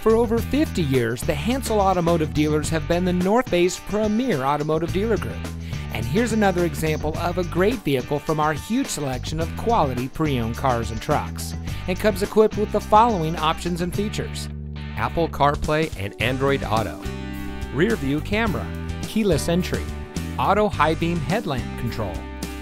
For over 50 years, the Hansel Automotive dealers have been the North Bay's premier automotive dealer group. And here's another example of a great vehicle from our huge selection of quality pre owned cars and trucks. It comes equipped with the following options and features. Apple CarPlay and Android Auto, rear view camera, keyless entry, auto high beam headlamp control,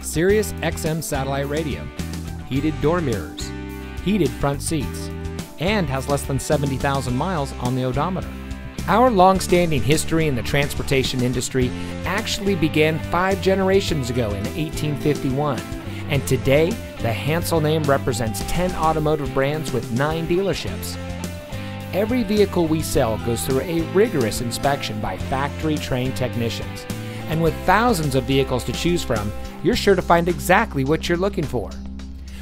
Sirius XM satellite radio, heated door mirrors, heated front seats, and has less than 70,000 miles on the odometer. Our long standing history in the transportation industry actually began five generations ago in 1851, and today the Hansel name represents 10 automotive brands with 9 dealerships. Every vehicle we sell goes through a rigorous inspection by factory trained technicians. And with thousands of vehicles to choose from, you're sure to find exactly what you're looking for.